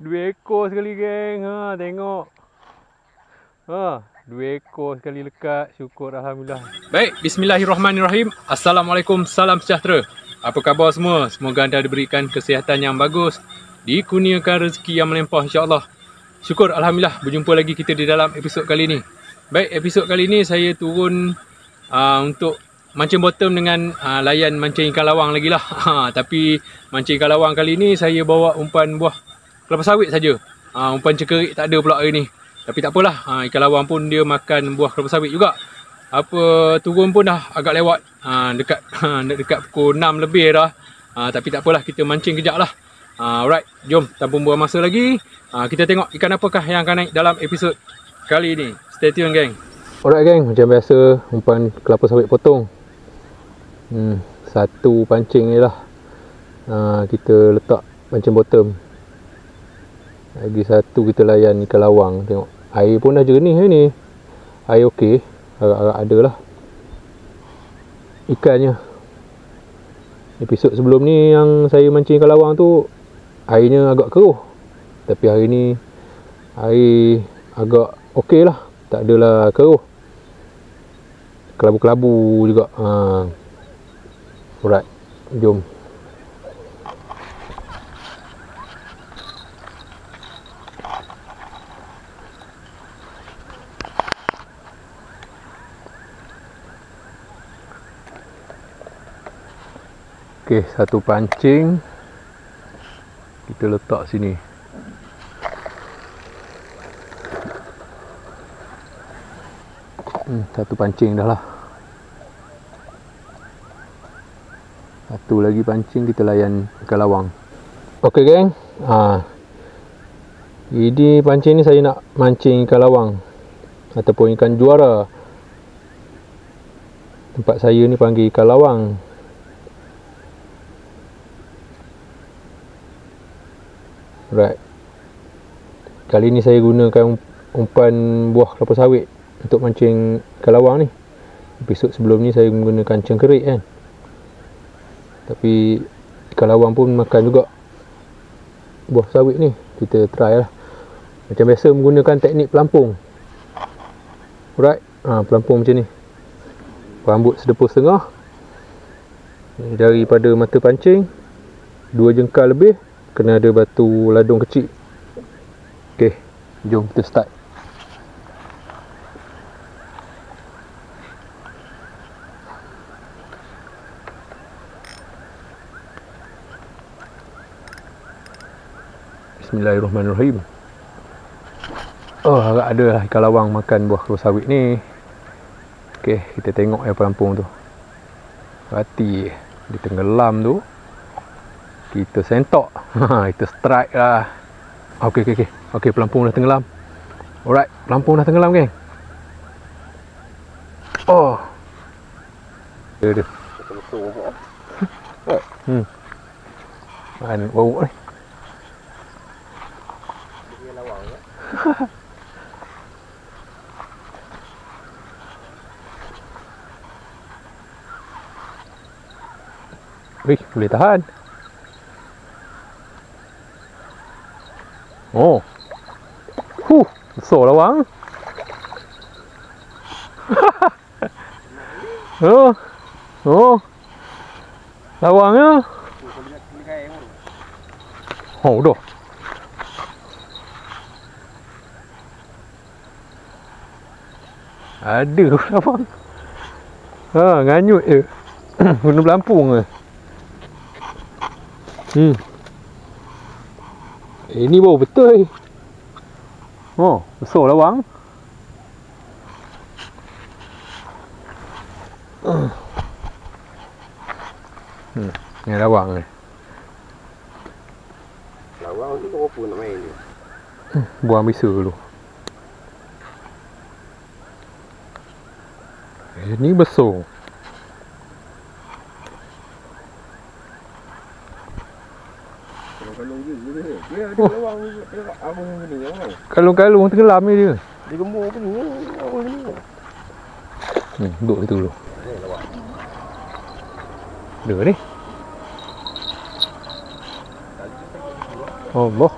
Dua ekor sekali geng. Ha, tengok. Ha, dua ekor sekali lekat. Syukur Alhamdulillah. Baik, bismillahirrahmanirrahim. Assalamualaikum, salam sejahtera. Apa khabar semua? Semoga anda diberikan kesihatan yang bagus. Dikurniakan rezeki yang melimpah insyaAllah. Syukur Alhamdulillah berjumpa lagi kita di dalam episod kali ini. Baik, episod kali ini saya turun uh, untuk mancing bottom dengan uh, layan mancing ikan lawang lagi lah. Ha, tapi mancing ikan lawang kali ini saya bawa umpan buah kelapa sawit saja. Uh, umpan cekerik tak ada pula hari ni. Tapi tak apalah, uh, ikan lawang pun dia makan buah kelapa sawit juga. Apa turun pun dah agak lewat. Uh, dekat uh, dekat pukul 6 lebih dah. Uh, tapi tak apalah, kita mancing kejap lah. Uh, alright, jom tanpa buang masa lagi. Uh, kita tengok ikan apakah yang akan naik dalam episod kali ini. Stay tune geng. Alright geng, macam biasa umpan kelapa sawit potong. Hmm, satu pancing ni lah. Uh, kita letak pancing bottom. Lagi satu kita layan ikan lawang. Tengok air pun dah jernih ni. Air okey. Agak-agak ada lah. Ikannya. Episod sebelum ni yang saya mancing ikan lawang tu airnya agak keruh tapi hari ni air agak okey lah tak adalah keruh kelabu-kelabu juga ha. alright jom Okey, satu pancing. Kita letak sini. Hmm, satu pancing dah lah. Satu lagi pancing kita layan ikan lawang. Ok geng. Ha. ini pancing ni saya nak mancing ikan lawang. Ataupun ikan juara. Tempat saya ni panggil ikan lawang Right. Kali ni saya gunakan umpan buah kelapa sawit untuk mancing kalawang ni. Episod sebelum ni saya menggunakan cengkerik kan. Tapi kalawang pun makan juga buah sawit ni. Kita try lah. Macam biasa menggunakan teknik pelampung. Alright. Ha, pelampung macam ni. Rambut sedepus setengah. Daripada mata pancing. Dua jengkal lebih kena ada batu ladung kecil. Ok jom kita start. Bismillahirrahmanirrahim. Oh agak ada lah ikan lawang makan buah kelapa sawit ni. Ok kita tengok yang pelampung tu. Hati Dia tenggelam tu kita sentok. Kita strike lah. Ok ok ok ok pelampung dah tenggelam. Alright pelampung dah tenggelam geng. Oh. Dia dia. Hmm. Mana bau ni dia lawang ya Wih, boleh tahan. Oh. Huh, besar lah bang. oh. Oh. Lawangnya. Oh, dah. Ada lah bang. Ha, nganyut je. Guna pelampung ke. Hmm. Ini bau betul. Oh, besar lah bang. Hmm, ni lawang ni. Lawang tu apa nak main ni? Hmm, buang bisa dulu. Ini besar. Dia ada lorong ni. Kalung-kalung tenggelam ni dia. Dia gemuk ke ni. Ni, duduk situ dulu. Ada ni. Allah.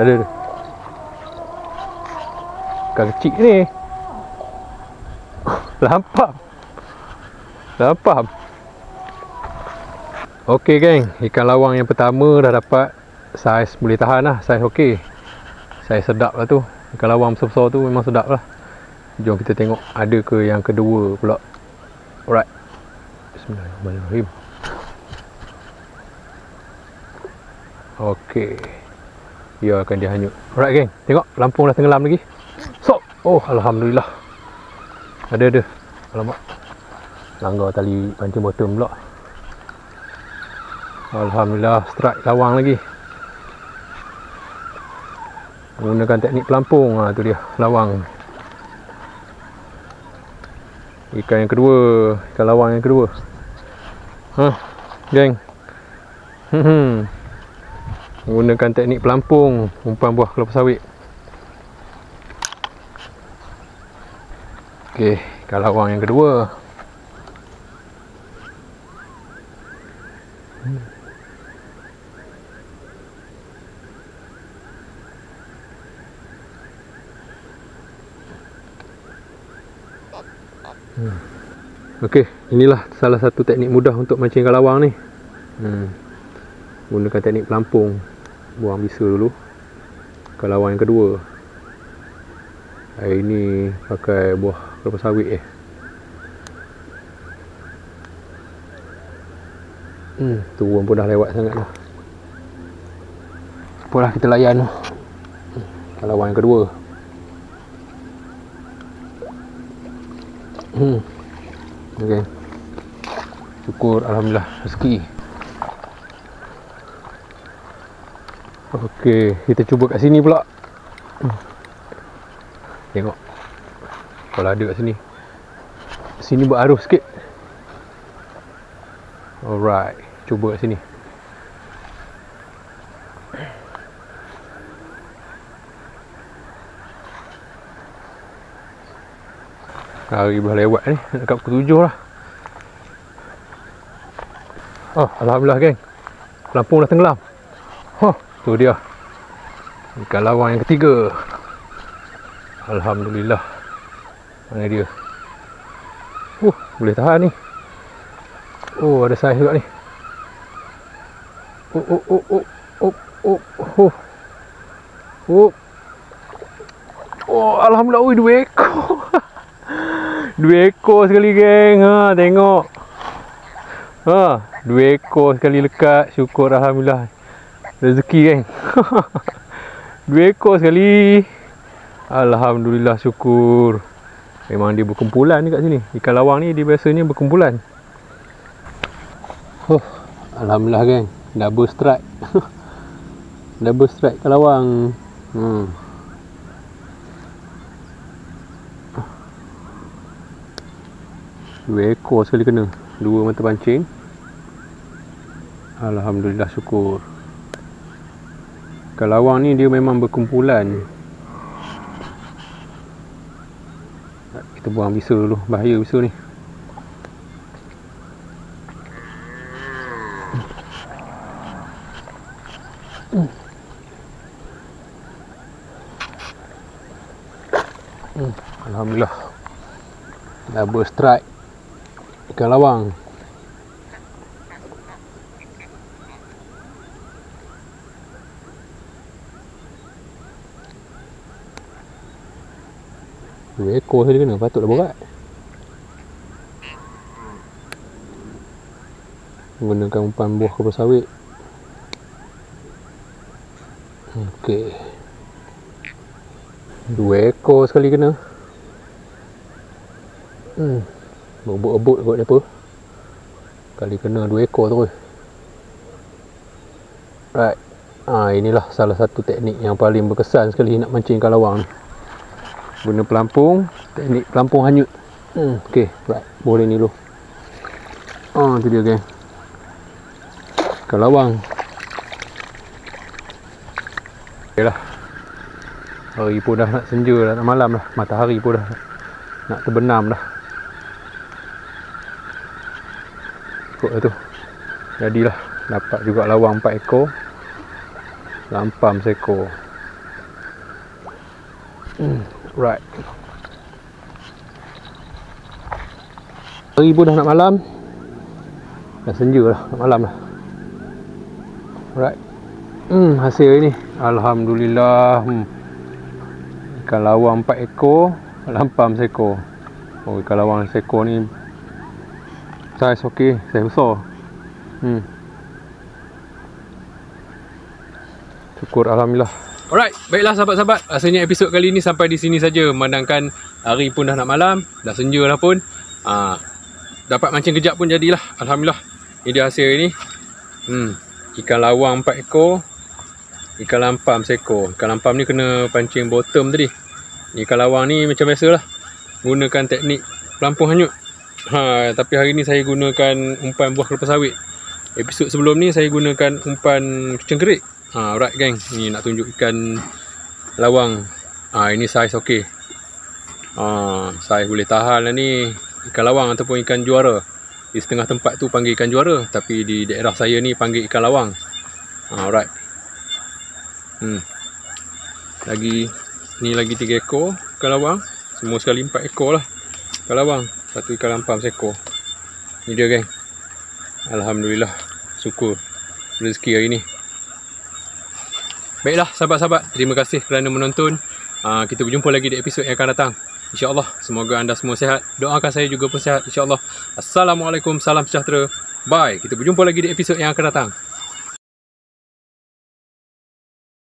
Ada ada. Ikan kecil ni. Lampam. Lampam. Okey geng, ikan lawang yang pertama dah dapat saiz boleh tahan lah, saiz okey. Saiz sedap lah tu. Ikan lawang besar-besar tu memang sedap lah. Jom kita tengok ada ke yang kedua pula. Alright. Bismillahirrahmanirrahim. Okey. Dia akan dihanyut. Alright geng, tengok lampung dah tenggelam lagi. Oh alhamdulillah. Ada ada. Alamak. Langgar tali pancing bottom pula. Alhamdulillah strike lawang lagi. Menggunakan teknik pelampung ha, tu dia lawang. Ikan yang kedua, ikan lawang yang kedua. Ha, geng. Hmm. Menggunakan teknik pelampung umpan buah kelapa sawit. Okey, ikan lawang yang kedua. Hmm. Okey, inilah salah satu teknik mudah untuk mancing ikan lawang ni. Hmm. Gunakan teknik pelampung. Buang bisa dulu. Ikan lawang yang kedua. Hari ni pakai buah kelapa sawit eh. Hmm, turun pun dah lewat sangat dah. Apalah kita layan. Ikan lawang yang kedua. Hmm. Okey. Syukur alhamdulillah rezeki. Okey, kita cuba kat sini pula. Hmm. Tengok. Kalau ada kat sini. Sini berarus sikit. Alright, cuba kat sini. Hari dah lewat ni Dekat pukul 7 lah Oh Alhamdulillah geng Pelampung dah tenggelam Oh tu dia Ikan lawang yang ketiga Alhamdulillah Mana dia? Oh boleh tahan ni. Oh ada saiz juga ni. Oh oh oh oh Oh oh oh. Oh. Oh Alhamdulillah Ui dua ekor. Dua ekor sekali geng. Ha, Tengok. Ha, Dua ekor sekali lekat. Syukur Alhamdulillah. Rezeki geng. Dua ekor sekali. Alhamdulillah syukur Memang dia berkumpulan ni kat sini. Ikan lawang ni dia biasanya berkumpulan. Oh, Alhamdulillah geng. Double strike. Double strike ikan lawang. Hmm. Dua ekor sekali kena. Dua mata pancing. Alhamdulillah syukur. Kalawang ni dia memang berkumpulan Kita buang bisa dulu. Bahaya bisa ni. Hmm, Alhamdulillah. Double strike ikan lawang Dua ekor saja kena, patutlah berat Menggunakan umpan buah kelapa sawit. Okey. Dua ekor sekali kena. Hmm. Berebut-rebut kot dia apa. Kali kena dua ekor terus. Right. Ha, Inilah salah satu teknik yang paling berkesan sekali nak mancing ikan lawang ni Guna pelampung Teknik pelampung hanyut. Hmm, Ok right. Boleh ni dulu Oh tu dia geng Ikan lawang. Ok lah. Hari pun dah nak senja dah nak malam dah. Matahari pun dah nak terbenam dah. Ikut lah tu. Jadilah. Dapat juga lawang 4 ekor. Lampam seekor. Hmm, right. Hari pun dah nak malam. Dah senja lah, nak malam lah. Right. Hmm, hasil ni. Alhamdulillah. Hmm. Ikan lawang 4 ekor, lampam seekor. Oh, ikan lawang seekor ni saiz okey, saiz besar. Hmm. Syukur Alhamdulillah. Alright, baiklah sahabat-sahabat. Rasanya episod kali ni sampai di sini saja. Memandangkan hari pun dah nak malam, dah senja dah pun. Ah, dapat mancing kejap pun jadilah. Alhamdulillah. Ini dia hasil ni. Hmm. Ikan lawang 4 ekor. Ikan lampam seekor. Ikan lampam ni kena pancing bottom tadi. Ikan lawang ni macam biasalah. Gunakan teknik pelampung hanyut. Ha, tapi hari ni saya gunakan umpan buah kelapa sawit. Episod sebelum ni saya gunakan umpan cengkerik. Ha, alright gang. Ni nak tunjuk ikan lawang. Ha, ini saiz okey. Ha, saiz boleh tahan lah ni. Ikan lawang ataupun ikan juara. Di setengah tempat tu panggil ikan juara. Tapi di daerah saya ni panggil ikan lawang. Ha, alright. Hmm. Lagi ni lagi 3 ekor ikan lawang. Semua sekali 4 ekor lah. Ikan lawang. Satu ikan lampam seekor. Ni dia geng. Alhamdulillah. Syukur. Rezeki hari ni. Baiklah sahabat-sahabat. Terima kasih kerana menonton. Uh, kita berjumpa lagi di episod yang akan datang. InsyaAllah. Semoga anda semua sihat. Doakan saya juga pun sihat. InsyaAllah. Assalamualaikum. Salam sejahtera. Bye. Kita berjumpa lagi di episod yang akan datang.